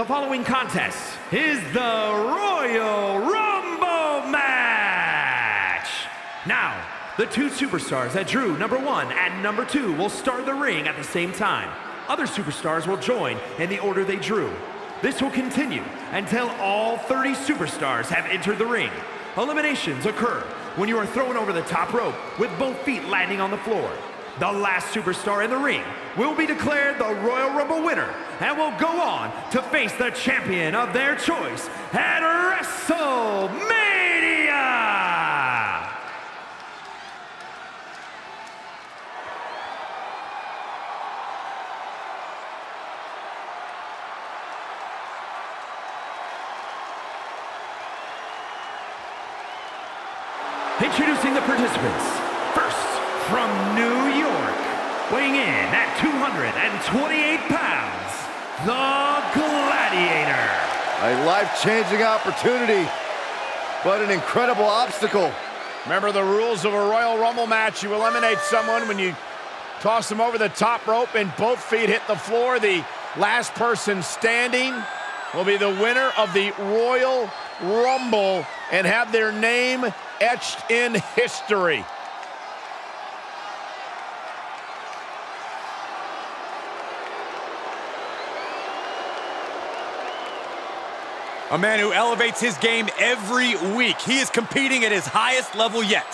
The following contest is the Royal Rumble match. Now, the two superstars that drew number one and number two will start the ring at the same time. Other superstars will join in the order they drew. This will continue until all 30 superstars have entered the ring. Eliminations occur when you are thrown over the top rope with both feet landing on the floor. The last superstar in the ring will be declared the Royal Rumble winner and will go on to face the champion of their choice at WrestleMania! Introducing the participants. First, from New York, weighing in at 228 pounds, the Gladiator. A life-changing opportunity, but an incredible obstacle. Remember the rules of a Royal Rumble match. You eliminate someone when you toss them over the top rope and both feet hit the floor. The last person standing will be the winner of the Royal Rumble and have their name etched in history. A man who elevates his game every week. He is competing at his highest level yet.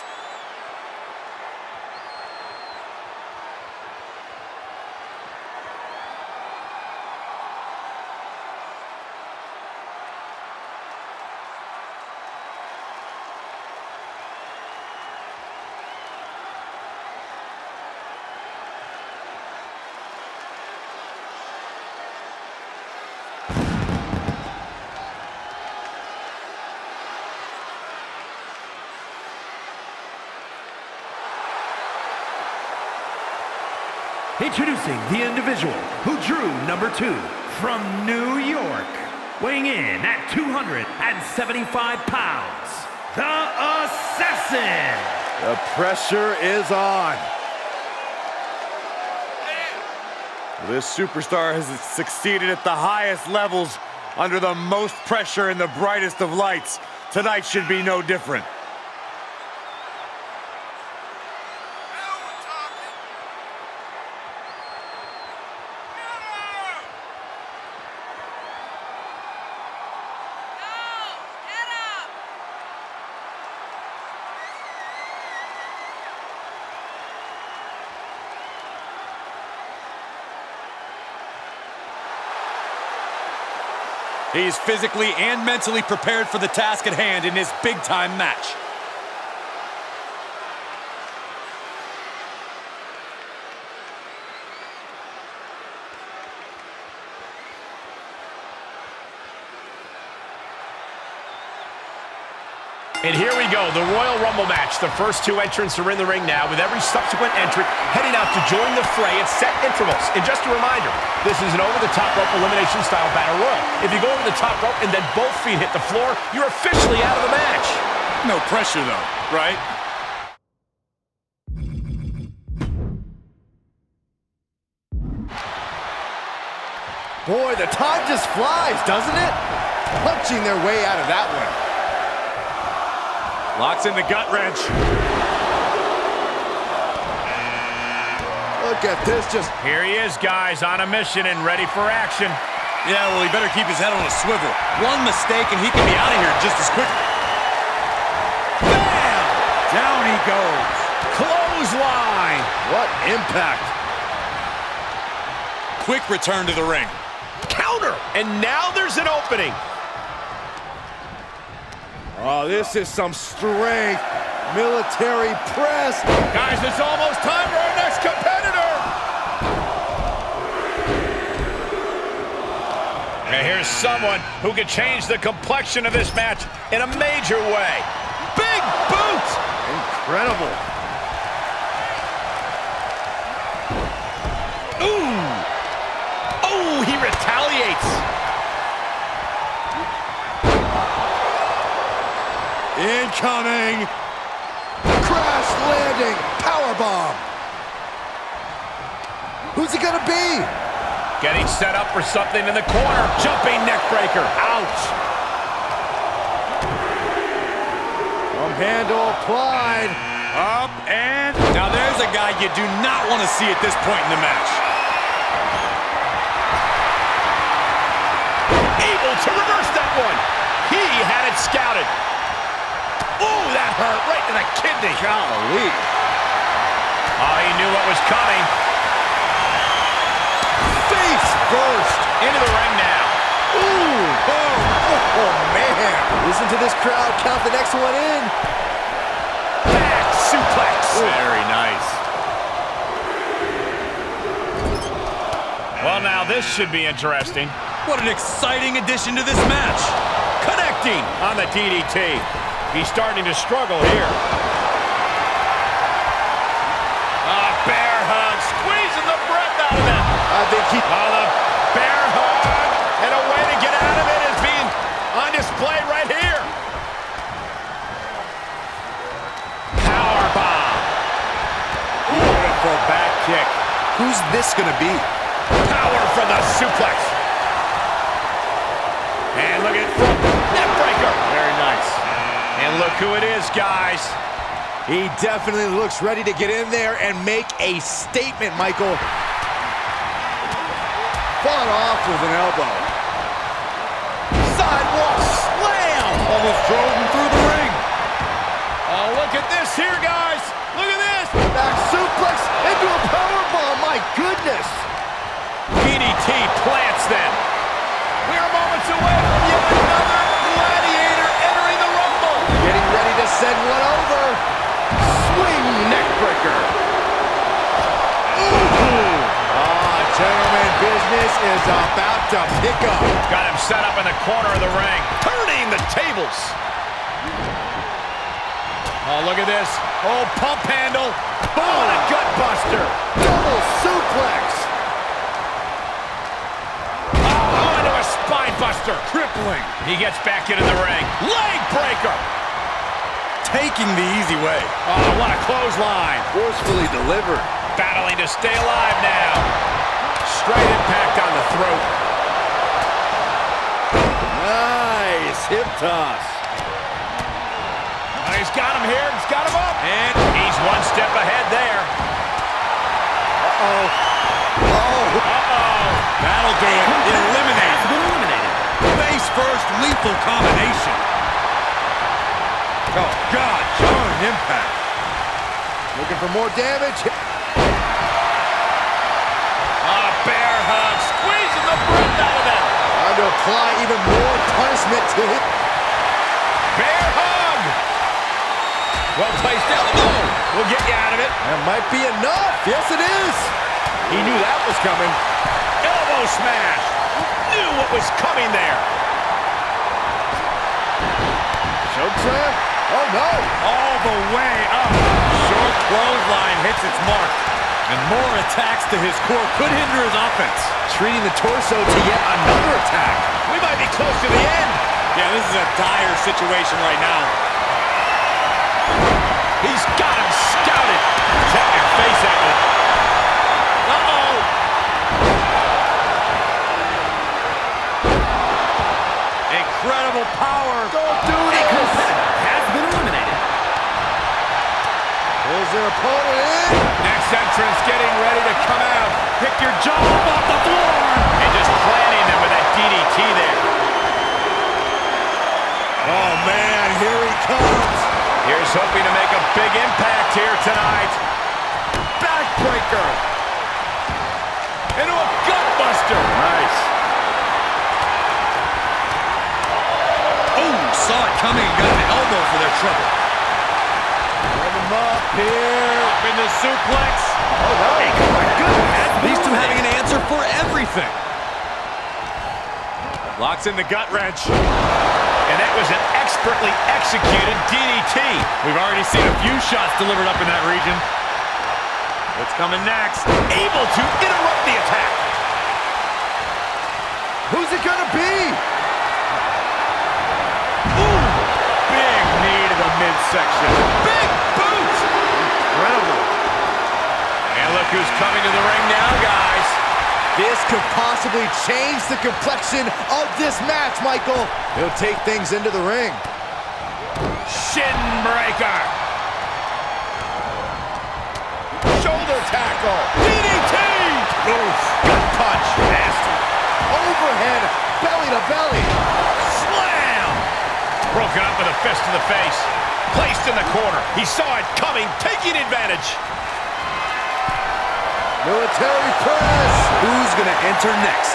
Introducing the individual who drew number two from New York, weighing in at 275 pounds, the Assassin. The pressure is on. This superstar has succeeded at the highest levels under the most pressure and the brightest of lights. Tonight should be no different. He's physically and mentally prepared for the task at hand in this big-time match. And here we go, the Royal Rumble match. The first two entrants are in the ring now, with every subsequent entrant heading out to join the fray at set intervals. And just a reminder, this is an over-the-top rope elimination style battle royal. If you go over the top rope and then both feet hit the floor, you're officially out of the match. No pressure, though, right? Boy, the time just flies, doesn't it? Punching their way out of that one. Locks in the gut wrench. Look at this, just Here he is, guys, on a mission and ready for action. Yeah, well, he better keep his head on a swivel. One mistake and he can be out of here just as quickly. Bam! Down he goes. Clothesline. what impact. Quick return to the ring. Counter. And now there's an opening. Oh, this is some strength. Military press. Guys, it's almost time for our next competitor. And here's someone who could change the complexion of this match in a major way. Big boot! Incredible. Ooh! Oh, he retaliates. Incoming. Crash landing. Power bomb. Who's it gonna be? Getting set up for something in the corner. Jumping neckbreaker. Ouch. From handle applied. Up and... Now there's a guy you do not want to see at this point in the match. Able to reverse that one. He had it scouted. Ooh, that hurt right to the kidney. Golly. Oh, he knew what was coming. Face first. Into the ring now. Ooh. Oh, oh, man. Listen to this crowd count the next one in. Back suplex. Very nice. Well, now this should be interesting. What an exciting addition to this match. Connecting on the DDT. He's starting to struggle here. Ah, bear hug, squeezing the breath out of it. I think he... Oh, the bear hug, and a way to get out of it is being on display right here. Power bomb. Beautiful back kick. Who's this gonna be? Power from the suplex. And look at neck breaker. Very nice. And look who it is, guys. He definitely looks ready to get in there and make a statement, Michael. Fought off with an elbow. Sidewalk slam. Almost drove him through the ring. Oh, look at this here, guys. Look at this. Back suplex into a powerbomb. My goodness. DDT plants them. We are moments away from yet another send one over. Swing neck breaker. Ah, gentlemen, business is about to pick up. Got him set up in the corner of the ring. Turning the tables. Oh, look at this. Oh, pump handle. Boom, and a gut buster. Double suplex. Oh, into a spine buster. Crippling. He gets back into the ring. Leg breaker. Taking the easy way. Oh, what a clothesline. Forcefully delivered. Battling to stay alive now. Straight impact on the throat. Nice hip toss. Oh, he's got him here. He's got him up. And he's one step ahead there. Oh. Uh-oh. That'll do it. Eliminate. Been eliminated. Face first, lethal combination. Oh, God. Jarring impact. Looking for more damage. Ah, bear hug. Squeezing the breath out of it. Time to apply even more punishment to him. Bear hug. Well placed elbow. We'll get you out of it. That might be enough. Yes, it is. He knew that was coming. Elbow smash. Knew what was coming there. Chokeslam. Oh, no. All the way up. Short clothesline hits its mark. And more attacks to his core could hinder his offense. Treating the torso to yet another attack. We might be close to the end. Yeah, this is a dire situation right now. He's got him scouted. Check your face at me. Uh-oh. Incredible power. Don't do A Pulls their opponent in. Next entrance getting ready to come out. Pick your jaw up off the floor. And just planting them with that DDT there. Oh, man, here he comes. Here's hoping to make a big impact here tonight. Backbreaker. Into a gutbuster. Nice. Oh, saw it coming and got an elbow for their trouble. Him up here. Up in the suplex. Oh, no. These two having an answer for everything. Locks in the gut wrench. And that was an expertly executed DDT. We've already seen a few shots delivered up in that region. What's coming next? Able to interrupt the attack. Who's it gonna be? Ooh, big knee to the midsection. Big boot. Incredible. And look who's coming to the ring now, guys. This could possibly change the complexion of this match, Michael. He'll take things into the ring. Shin breaker. Shoulder tackle. DDT. Oof. Gut punch. Nasty. Overhead, belly to belly. Slam. Broken up with a fist to the face. Placed in the corner. He saw it coming, taking advantage. Military press. Who's going to enter next?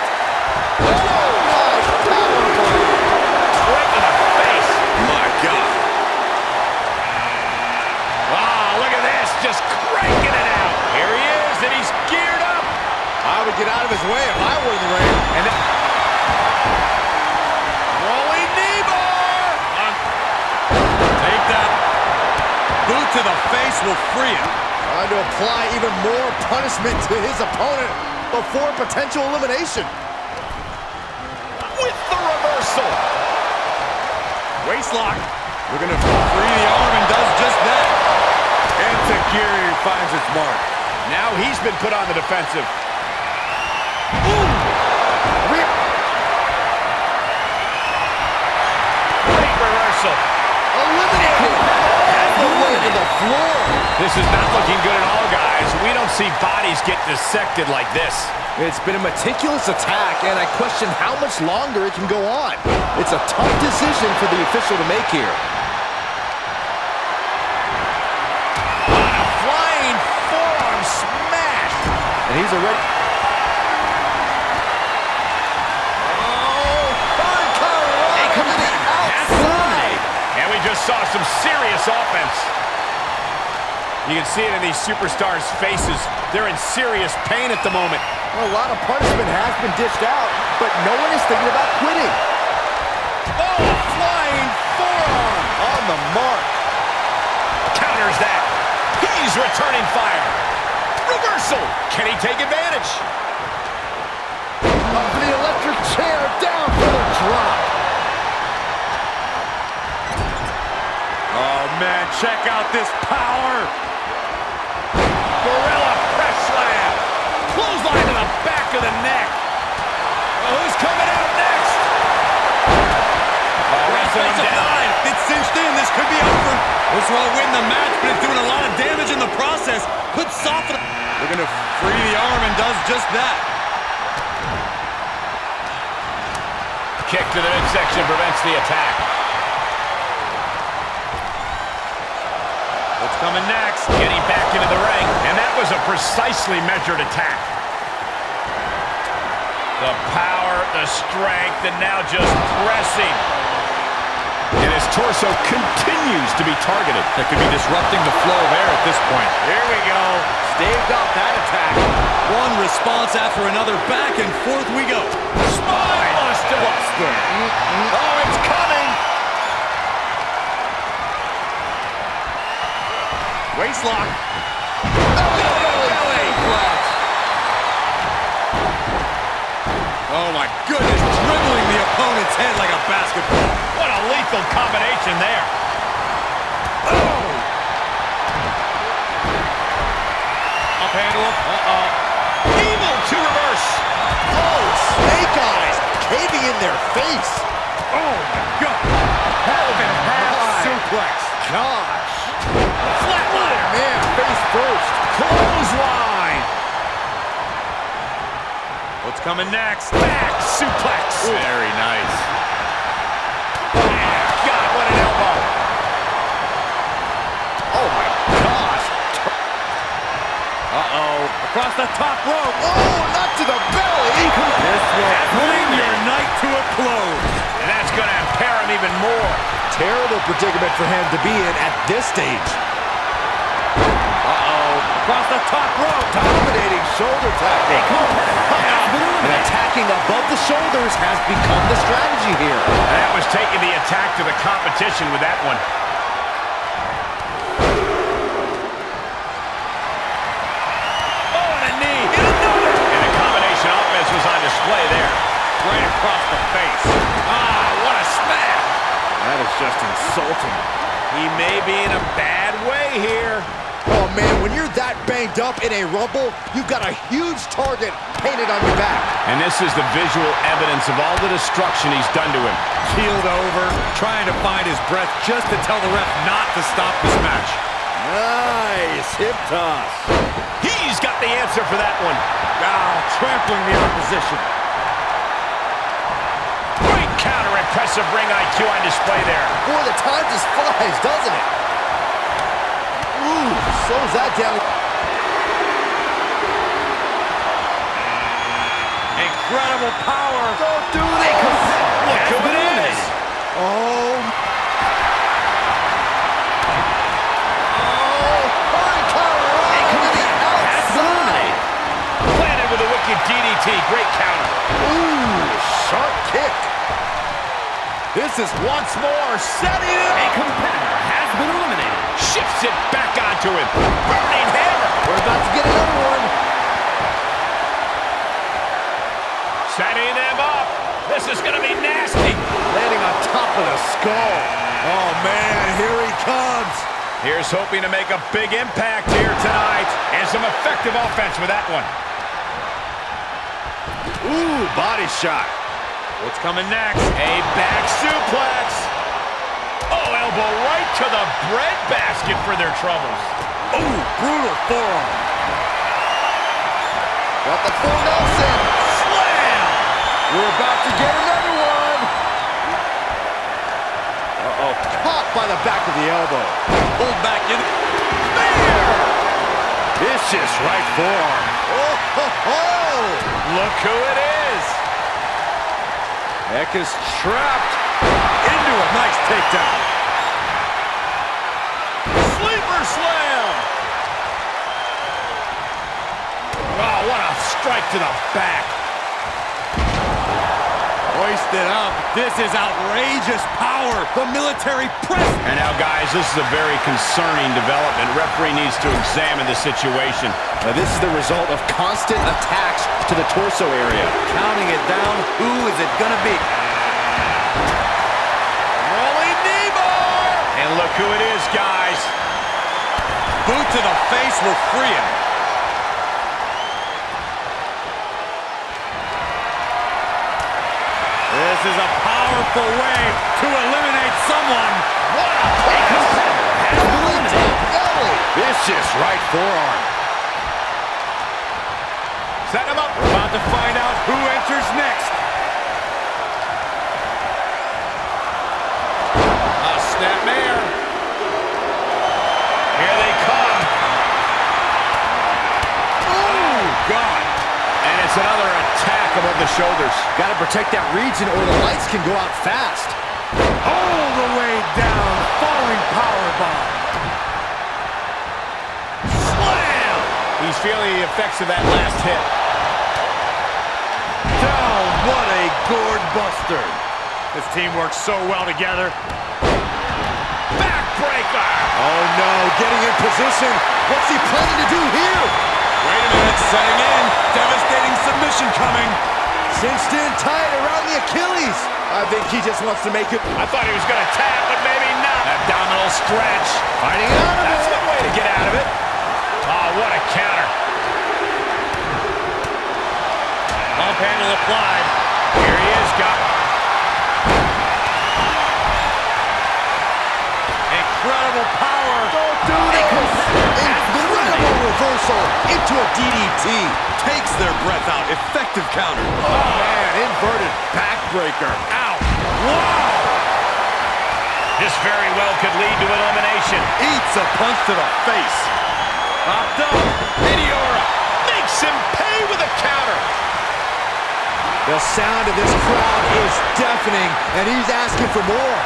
Oh, power bomb. Right in the face. My God. Ah, look at this. Just cranking it out. Here he is, and he's geared up. I would get out of his way if I were in the ring. And then... Rolling knee bar. Take that. Boot to the face will free him. Trying to apply even more punishment to his opponent before potential elimination. With the reversal. Waist lock. We're going to free the arm and does just that. And Takiri finds its mark. Now he's been put on the defensive. Great reversal. eliminated. Has the way to the floor. This is not looking good at all, guys. We don't see bodies get dissected like this. It's been a meticulous attack, and I question how much longer it can go on. It's a tough decision for the official to make here. On a flying forearm smash. And he's already... Oh, hardcore to the outside. And we just saw some serious offense. You can see it in these superstars' faces. They're in serious pain at the moment. Well, a lot of punishment has been dished out, but no one is thinking about quitting. Oh, flying forearm. On the mark. Counters that. He's returning fire. Reversal. Can he take advantage? Up for the electric chair, down for the drop. Oh, man, check out this power. Gorilla press slam. Clothesline to the back of the neck. Oh, who's coming out next? Oh, wrestling down. line. It's cinched in. This could be over. This will win the match, but it's doing a lot of damage in the process. Could soften. We're going to free the arm and does just that. Kick to the midsection prevents the attack. What's coming next? Getting back into the ring, and that was a precisely measured attack. The power, the strength, and now just pressing. And his torso continues to be targeted. That could be disrupting the flow of air at this point. Here we go. Staved off that attack. One response after another. Back and forth we go. Spine buster. Oh, it's coming. Waist Oh my goodness, dribbling the opponent's head like a basketball. What a lethal combination there. Oh! Up handle. Uh-oh. Evil to reverse. Oh, snake eyes caving in their face. Oh, my God. Half and half My suplex. Gosh. Flatliner. Oh, man, face first. Clothesline. What's coming next? Back suplex. Very nice. Yeah, God, what an elbow. Oh, my gosh. Uh-oh. Across the top rope. Oh, not to the belly. This will Bring your night to a close. And that's going to impair him even more. Terrible predicament for him to be in at this stage. Uh-oh. Across the top rope. Dominating shoulder tactic. And attacking above the shoulders has become the strategy here. That was taking the attack to the competition with that one. Oh, and a knee. And another. And the combination offense was on display there. Right across the face. Ah, what a smash. That is just insulting. He may be in a bad way here. Oh, man, when you're that banged up in a Rumble, you've got a huge target painted on your back. And this is the visual evidence of all the destruction he's done to him. Keeled over, trying to find his breath just to tell the ref not to stop this match. Nice hip toss. He's got the answer for that one. Ah, trampling the opposition. Great counter, impressive ring IQ on display there. Boy, the time just flies, doesn't it? Ooh, slows that down. Incredible power. Don't do this! Look who it is. Oh. Oh, hurricane run to the outside. Planted with a wicked DDT. Great counter. Ooh. This is once more setting it A competitor has been eliminated. Shifts it back onto him. Burning hammer. We're about to get another one. Setting them up. This is going to be nasty. Landing on top of the skull. Oh, man, here he comes. Here's hoping to make a big impact here tonight. And some effective offense with that one. Ooh, body shot. What's coming next? A back suplex. Oh, elbow right to the bread basket for their troubles. Ooh, brutal forearm. Got the full Nelson. Slam. We're about to get another one. Uh-oh, caught by the back of the elbow. Pulled back in. Vicious right forearm. Oh, ho, ho. Look who it is. Heck is trapped into a nice takedown. Sleeper slam. Oh, what a strike to the back. Hoisted up. This is outrageous power. The military press. And now, guys, this is a very concerning development. Referee needs to examine the situation. Now, this is the result of constant attacks to the torso area. Counting it down. Who is it gonna be? Rolling bar. And look who it is, guys. Boot to the face will free him. This is a powerful way to eliminate someone. What a press. Vicious right forearm. Set him up. We're about to find out who enters next. The shoulders. Got to protect that region or the lights can go out fast. All the way down. Falling power bomb. Slam! He's feeling the effects of that last hit. Down. What a gourd buster. This team works so well together. Backbreaker! Oh, no. Getting in position. What's he planning to do here? Wait a minute, setting in. Devastating submission coming. Cinched in tight around the Achilles. I think he just wants to make it. I thought he was going to tap, but maybe not. Abdominal stretch. Fighting out of That's it. the way to get out of it. Oh, what a counter. Pump handle applied. Here he is, got Incredible power. Don't do this. Incredible reversal into a DDT. Takes their breath out. Effective counter. Oh, man. Inverted backbreaker. Ow. Wow. This very well could lead to elimination. Eats a punch to the face. Popped up. Meteora makes him pay with a counter. The sound of this crowd is deafening, and he's asking for more.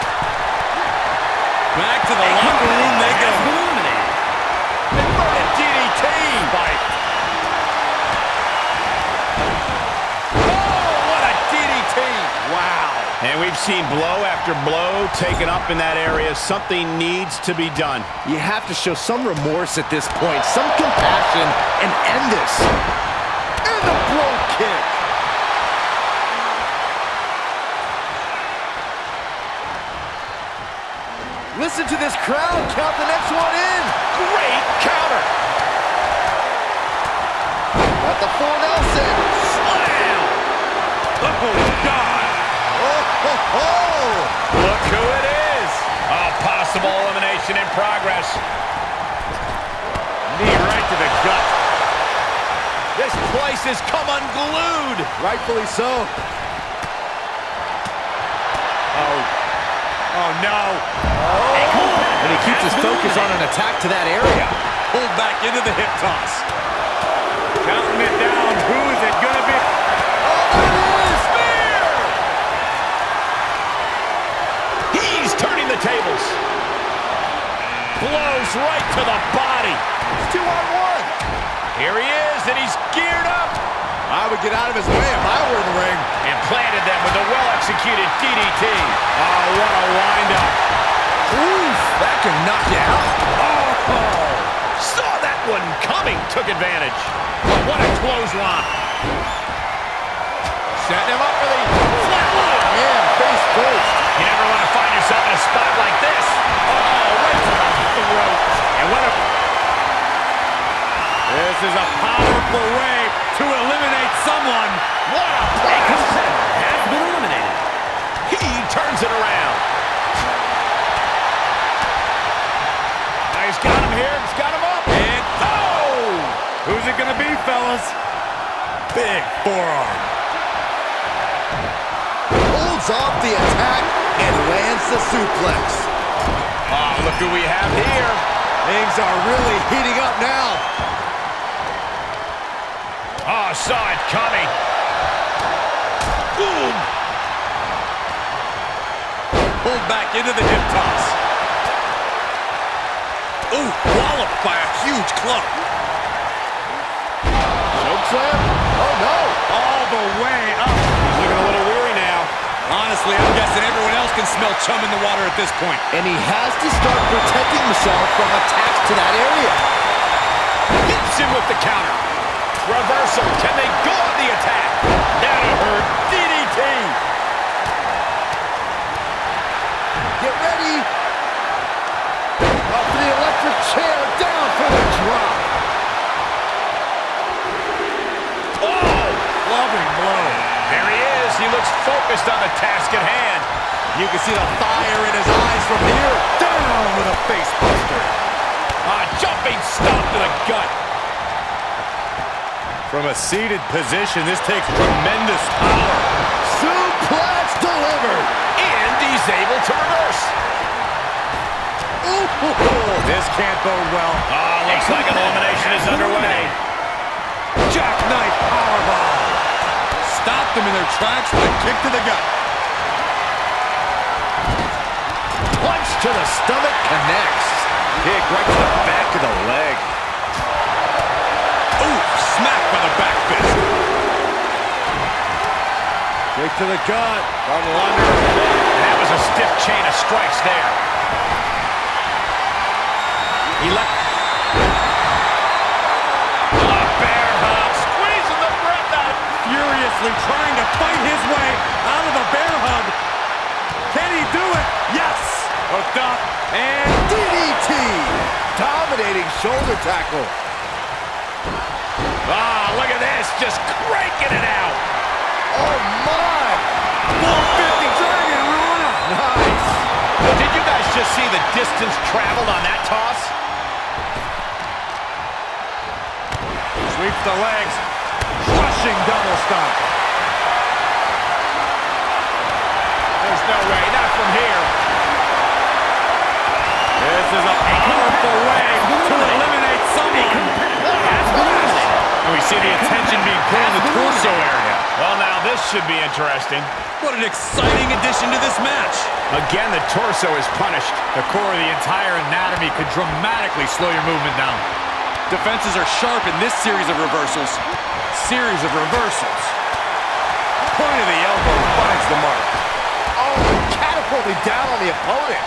Back to the locker room they go. Has been eliminated. Inverted DDT. Fight. Oh, what a DDT. Wow. And we've seen blow after blow taken up in that area. Something needs to be done. You have to show some remorse at this point, some compassion, and end this. Possible elimination in progress. Knee right to the gut. This place has come unglued. Rightfully so. Oh. Oh, no. Oh. And he keeps his focus on an attack to that area. Pulled back into the hip toss. Counting it down. Who is it going to be? Oh, He's turning the tables. Blows right to the body. It's two on one. Here he is, and he's geared up. I would get out of his way if I were in the ring. And planted them with a well-executed DDT. Oh, what a wind-up. Oof, that can knock you out. Oh, oh, saw that one coming, took advantage. But what a clothesline. Setting him up for the flatline. Man, face first. You never want to find yourself in a spot like this. Oh, right to the throat. And what a... This is a powerful way to eliminate someone. What a A place. has been eliminated. He turns it around. Now he's got him here. He's got him up. And Oh! who's it going to be, fellas? Big forearm. Holds off the attack and lands the suplex. Look who we have here. Things are really heating up now. Oh, saw it coming. Boom. Pulled back into the hip toss. Ooh, walloped by a huge club. Choke slam? Oh, no. All the way up. Honestly, I'm guessing everyone else can smell chum in the water at this point. And he has to start protecting himself from attacks to that area. Hits him with the counter. Reversal. Can they go on the attack? That'll hurt. DDT. Get ready. Up to the electric chair, down for the drop. Oh! Loving blow. There he is. He looks focused on the task at hand. You can see the fire in his eyes from here. Down with a face buster. A jumping stomp to the gut. From a seated position, this takes tremendous power. Suplex delivered. And he's able to reverse. Ooh, This can't bode well. Ah, looks like an elimination is underway. Jackknife powerbomb. Stopped them in their tracks with a kick to the gut. punch to the stomach connects. Kick right to the back of the leg. Ooh, smack by the back fist. Kick to the gut. That was a stiff chain of strikes there. He Furiously trying to fight his way out of the bear hug. Can he do it? Yes. Hooked up and DDT. Dominating shoulder tackle. Ah, look at this. Just cranking it out. Oh, my. 450 Dragon Rana. Nice. Well, did you guys just see the distance traveled on that toss? Sweeps the legs. Crushing double stomp. There's no way. Not from here. This is a powerful way to eliminate someone. And we see the attention being put on the torso area. Well, now this should be interesting. What an exciting addition to this match. Again, the torso is punished. The core of the entire anatomy could dramatically slow your movement down. Defenses are sharp in this series of reversals. Series of reversals. Point of the elbow finds the mark. Down on the opponent.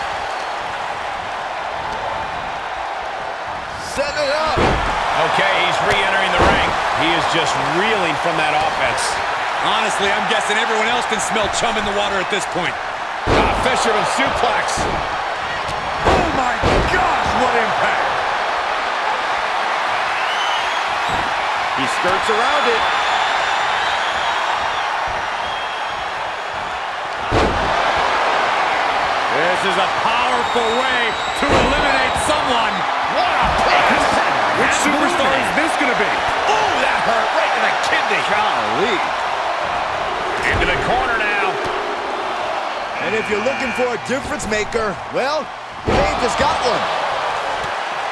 Setting it up. Okay, he's re-entering the ring. He is just reeling from that offense. Honestly, I'm guessing everyone else can smell chum in the water at this point. Ah, Fisherman suplex. Oh my gosh, what impact! He skirts around it. This is a powerful way to eliminate someone. What a place! Which superstar is this going to be? Ooh, that hurt right in the kidney. Golly. Into the corner now. And if you're looking for a difference maker, well, Dave has got one.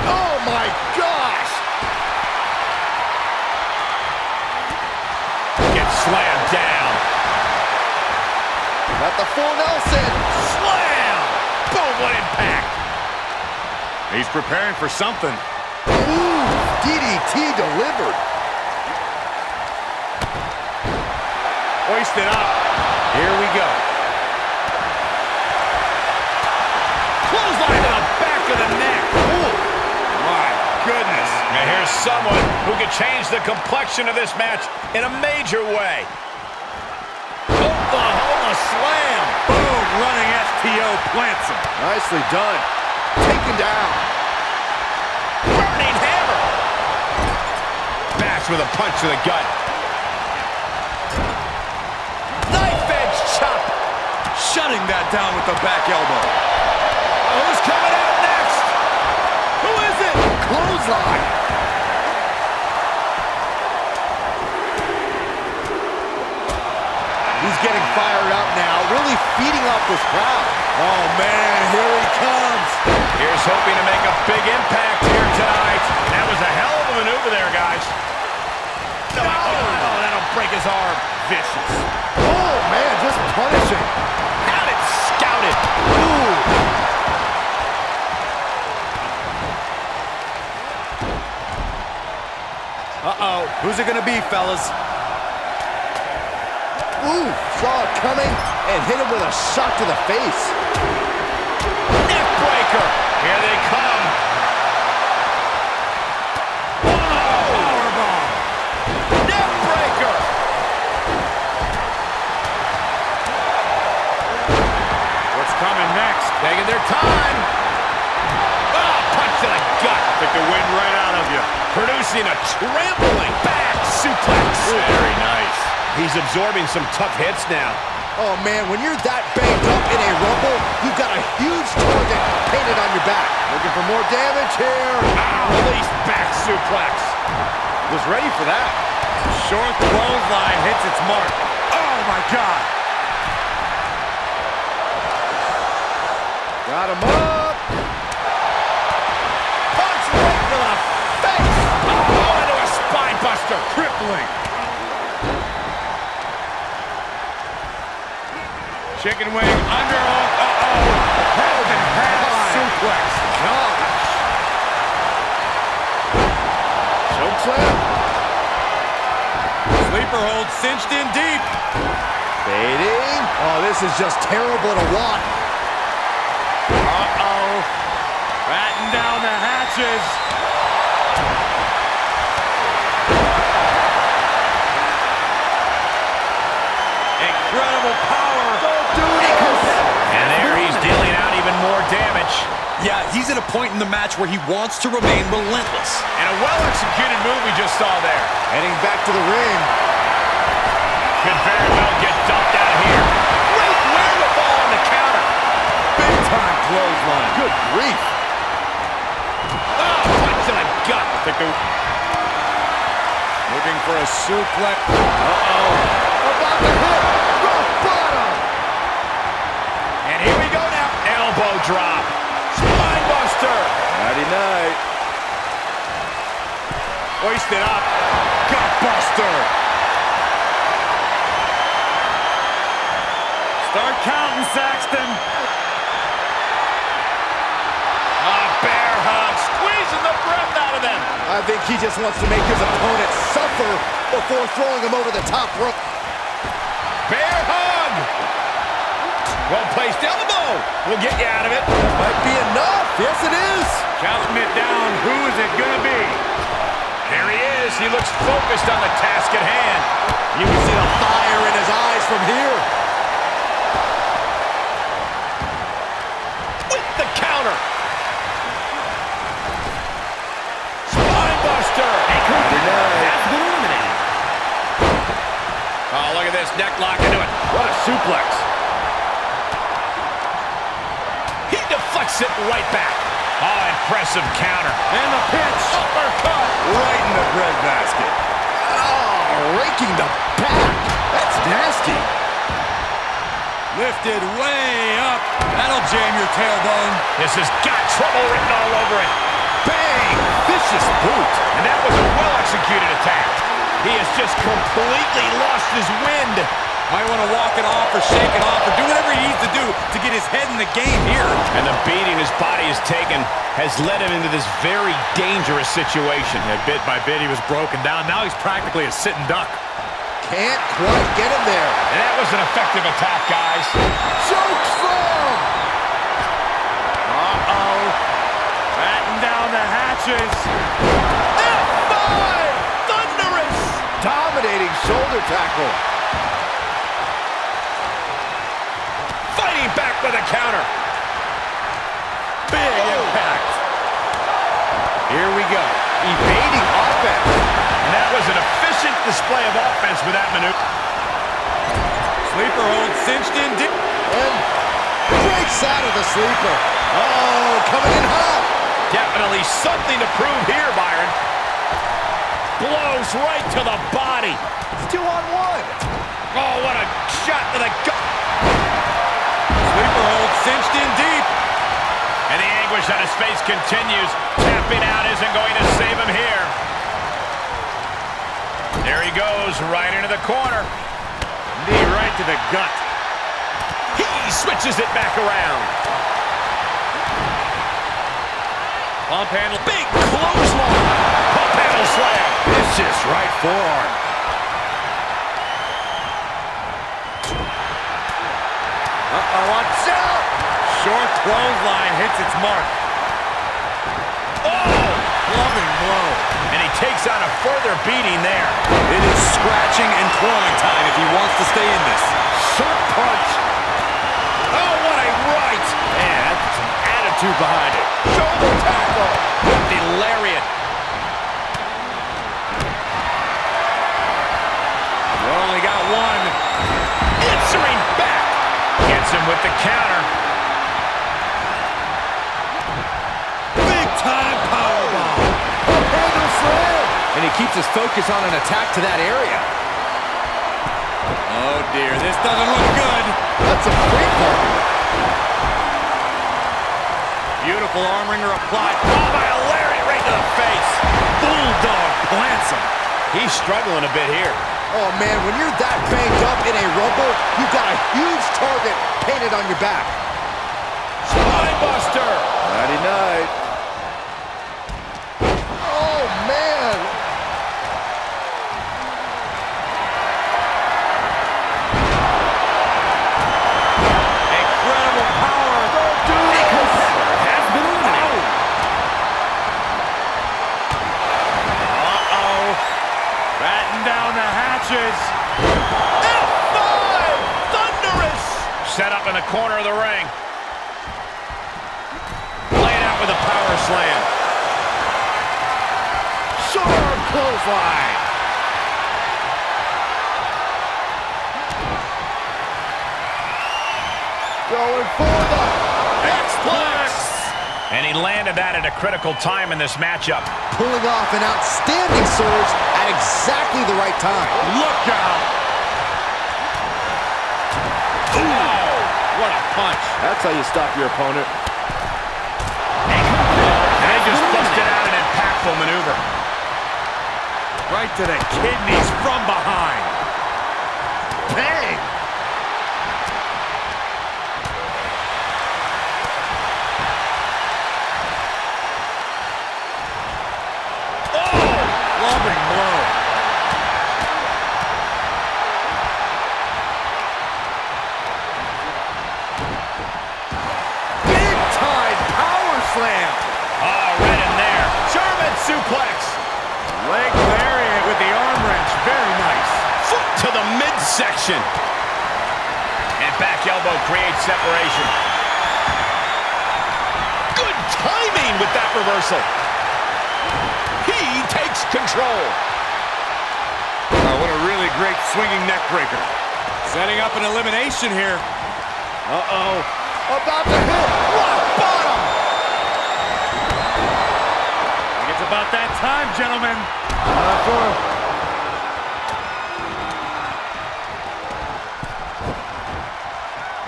Oh, my gosh! Gets slammed down. Got the full Nelson. Preparing for something. Ooh, DDT delivered. Hoisted up. Here we go. Clothesline to the back of the neck. Ooh. My goodness. And here's someone who could change the complexion of this match in a major way. Oklahoma slam. Boom, running STO plants him. Nicely done. Taken down. With a punch to the gut. Knife edge chop. Shutting that down with the back elbow. Who's coming out next? Who is it? Clothesline. He's getting fired up now, really feeding off this crowd. Oh, man, here he comes. Here's hoping to make a big impact here tonight. That was a hell of a maneuver there, guys. Oh, oh, that'll break his arm. Vicious. Oh, man, just punishing. Had it scouted. Ooh. Uh-oh. Who's it going to be, fellas? Ooh, saw it coming and hit him with a shot to the face. Neck breaker. Here they come. Their time. Oh, punch to the gut. Took the wind right out of you. Producing a trampling back suplex. Very nice. He's absorbing some tough hits now. Oh, man, when you're that banged up in a rumble, you've got a huge target painted on your back. Looking for more damage here. Ah, release back suplex. Was ready for that. Short clothesline hits its mark. Oh, my God. Got him up. Punch right to the face. Oh, into a spine buster. Crippling. Chicken wing under. Uh-oh. Head and head suplex. Gosh. Chokeslam. Sleeper hold cinched in deep. Fading. Oh, this is just terrible to watch. Batten down the hatches. Incredible power. And there he's dealing out even more damage. Yeah, he's at a point in the match where he wants to remain relentless. And a well-executed move we just saw there. Heading back to the ring. Could very well get dumped out of here. Great wherewithal on the counter. Big time clothesline. Good grief. The... Looking for a suplex. Uh-oh. About to hit. Rock bottom. And here we go now. Elbow drop. Spinebuster. Nighty night. Hoisted up. Gut buster. Start counting, Saxton. Out of them. I think he just wants to make his opponent suffer before throwing him over the top rope. Bear hug. Well-placed elbow. We'll get you out of it. Might be enough. Yes, it is. Counting it down. Who is it going to be? There he is. He looks focused on the task at hand. You can see the fire in his eyes from here. At neck lock into it. What a suplex. He deflects it right back. Oh, impressive counter. And the pitch. Uppercut. Right in the breadbasket. Oh, raking the back. That's nasty. Lifted way up. That'll jam your tailbone. This has got trouble written all over it. Bang! Vicious boot. And that was a well-executed attack. He has just completely lost his wind. Might want to walk it off or shake it off or do whatever he needs to do to get his head in the game here. And the beating his body has taken has led him into this very dangerous situation. Yeah, bit by bit, he was broken down. Now he's practically a sitting duck. Can't quite get him there. And that was an effective attack, guys. Choke slam! Uh-oh. Batten down the hatches. Shoulder tackle. Fighting back with a counter. Big impact. Here we go. Evading offense. And that was an efficient display of offense with that maneuver. Sleeper hold cinched in deep. And breaks out of the sleeper. Oh, coming in hot. Definitely something to prove here, Byron. Blows right to the body. It's two on one. Oh, what a shot to the gut. Sleeper hold cinched in deep. And the anguish on his face continues. Tapping out isn't going to save him here. There he goes, right into the corner. Knee right to the gut. He switches it back around. Pump handle. Big clothesline. Handle slam. Vicious right forearm. Uh-oh, watch out! Short clothesline hits its mark. Oh! Loving blow. And he takes on a further beating there. It is scratching and clawing time if he wants to stay in this. Sharp punch. Oh, what a right! That's some attitude behind it. Shoulder tackle with the lariat. Gets him with the counter. Big time powerbomb. Handle slam. And he keeps his focus on an attack to that area. Oh dear, this doesn't look good. That's a free fall. Beautiful arm wringer applied. Oh, by a lariat right to the face. Bulldog plants him. He's struggling a bit here. Oh, man, when you're that banged up in a rumble, you've got a huge target painted on your back. Spinebuster. Nighty corner of the ring. Laying out with a power slam. Sharp clothesline. Going for the X-Plex. And he landed that at a critical time in this matchup. pulling off an outstanding surge at exactly the right time. Look out. What a punch. That's how you stop your opponent. and they just busted out an impactful maneuver. Right to the kidneys from behind. Midsection. And back elbow creates separation. Good timing with that reversal. He takes control. Oh, what a really great swinging neck breaker. Setting up an elimination here. Uh-oh. About to hit. Rock bottom. It's about that time, gentlemen. Uh,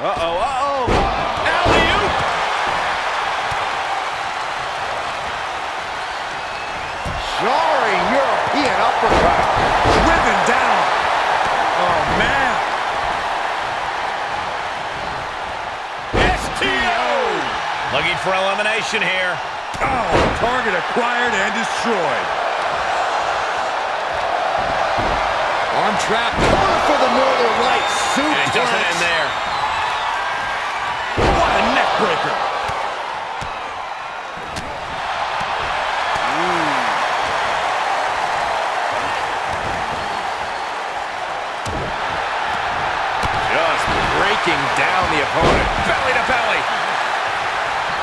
Uh-oh, uh-oh. Alley-oop. Jarring European uppercut. Driven down. Oh, man. STO. Looking for elimination here. Oh, target acquired and destroyed. Arm trap. Going for the Northern Lights. And it doesn't end there. What a. Mm. Just breaking down the opponent. Belly to belly.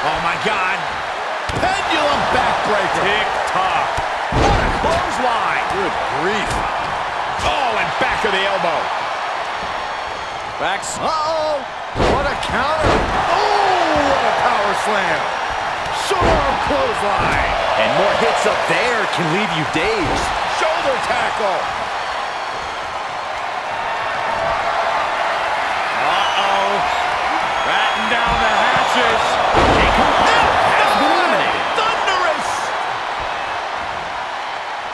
Oh, my God. Pendulum backbreaker. Tick-tock. What a clothesline. Good grief. Oh, and back of the elbow. Backs. Uh-oh. What a counter. What a power slam. Short arm clothesline. And more hits up there can leave you dazed. Shoulder tackle. Uh-oh. Batten down the hatches. Thunderous.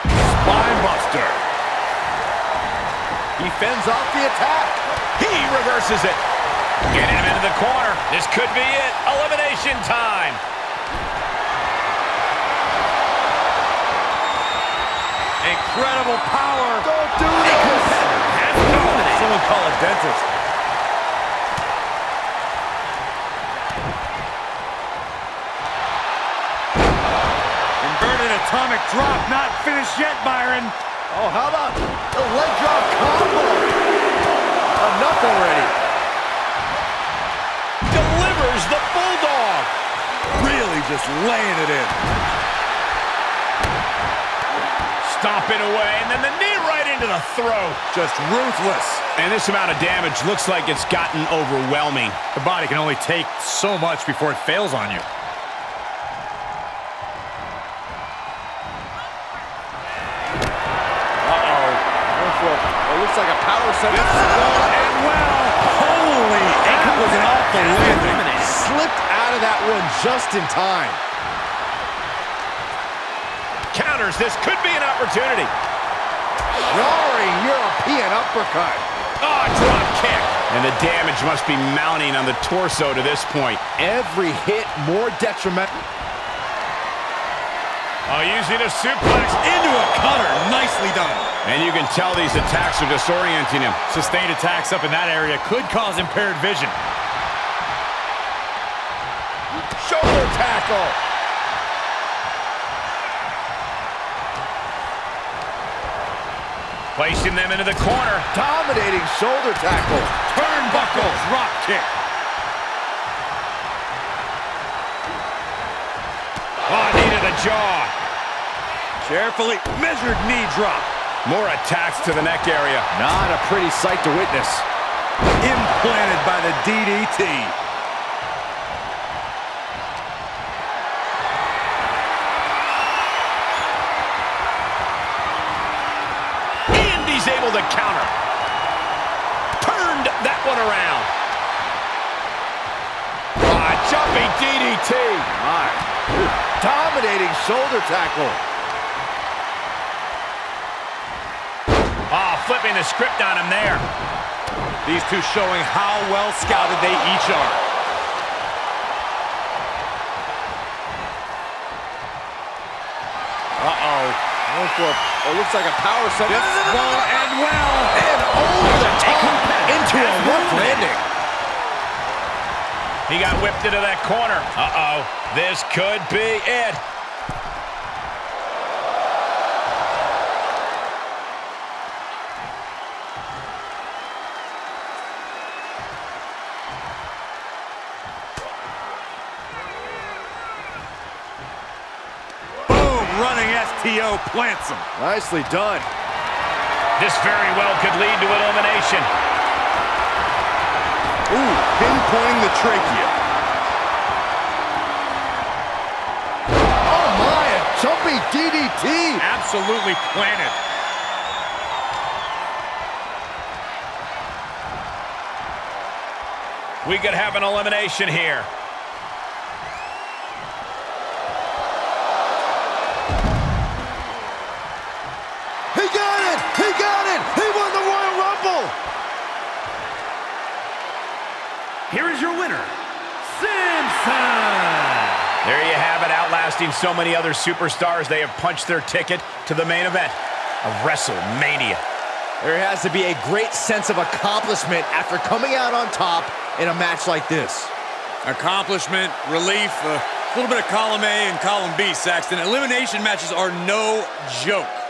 Spine buster. He fends off the attack. He reverses it. Getting him into the corner. This could be it. Elimination time. Incredible power. Don't do this. Someone call a dentist. Inverted atomic drop, not finished yet, Byron. Oh, how about the leg drop combo? Enough already. Delivers the Bulldog. Really just laying it in. Stomping away, and then the knee right into the throat. Just ruthless. And this amount of damage looks like it's gotten overwhelming. The body can only take so much before it fails on you. Uh-oh. Going looks like a power set. And well, holy, that was an awful landing. Slipped out of that one just in time. Counters. This could be an opportunity. Jarring European uppercut. Oh, drop kick. And the damage must be mounting on the torso to this point. Every hit more detrimental. Oh, using a suplex Into a cutter, nicely done. And you can tell these attacks are disorienting him. Sustained attacks up in that area could cause impaired vision. Shoulder tackle. Placing them into the corner. Dominating shoulder tackle. Turnbuckle drop kick. Oh, knee to the jaw. Carefully measured knee drop. More attacks to the neck area. Not a pretty sight to witness. Implanted by the DDT. And he's able to counter. Turned that one around. Ah, jumping DDT. My. Dominating shoulder tackle. Ah, the script on him there. These two showing how well scouted they each are. Uh-oh. Going for what looks like a power set. This will end well. And over the top into a rough landing. He got whipped into that corner. Uh-oh. This could be it. STO plants him. Nicely done. This very well could lead to elimination. Ooh, pinpointing the trachea. Oh my, a jumping DDT. Absolutely planted. We could have an elimination here. Outlasting so many other superstars. They have punched their ticket to the main event of WrestleMania. There has to be a great sense of accomplishment after coming out on top in a match like this. Accomplishment, relief, a little bit of column A and column B, Saxton. Elimination matches are no joke.